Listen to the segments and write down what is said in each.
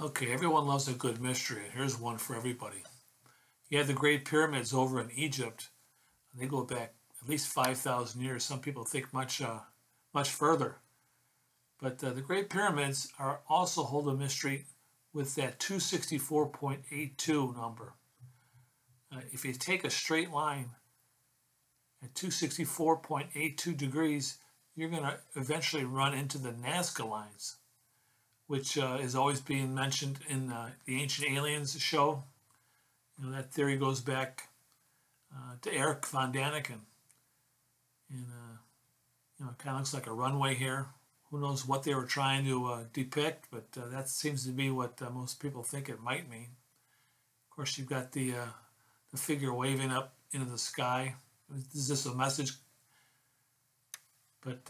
Okay, everyone loves a good mystery, and here's one for everybody. You have the Great Pyramids over in Egypt. and They go back at least 5,000 years. Some people think much, uh, much further. But uh, the Great Pyramids are also hold a mystery with that 264.82 number. Uh, if you take a straight line at 264.82 degrees, you're going to eventually run into the Nazca lines which uh, is always being mentioned in uh, the Ancient Aliens show. You know, that theory goes back uh, to Erich von Däniken. And, uh, you know, it kind of looks like a runway here. Who knows what they were trying to uh, depict, but uh, that seems to be what most people think it might mean. Of course, you've got the, the figure waving up into the sky. Is this a message? But,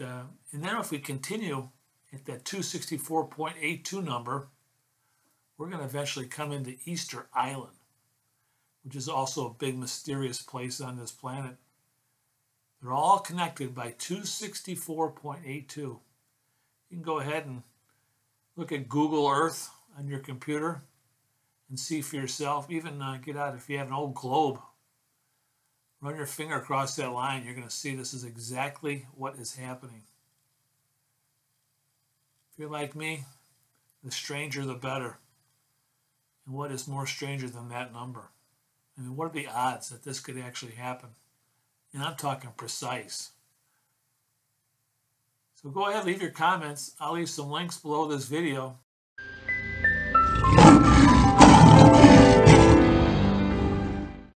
and then if we continue, at that 264.82 number, we're going to eventually come into Easter Island, which is also a big mysterious place on this planet. They're all connected by 264.82. You can go ahead and look at Google Earth on your computer and see for yourself. Even uh, get out if you have an old globe. Run your finger across that line. You're going to see this is exactly what is happening you're like me, the stranger the better. And what is more stranger than that number? I mean, what are the odds that this could actually happen? And I'm talking precise. So go ahead, leave your comments. I'll leave some links below this video.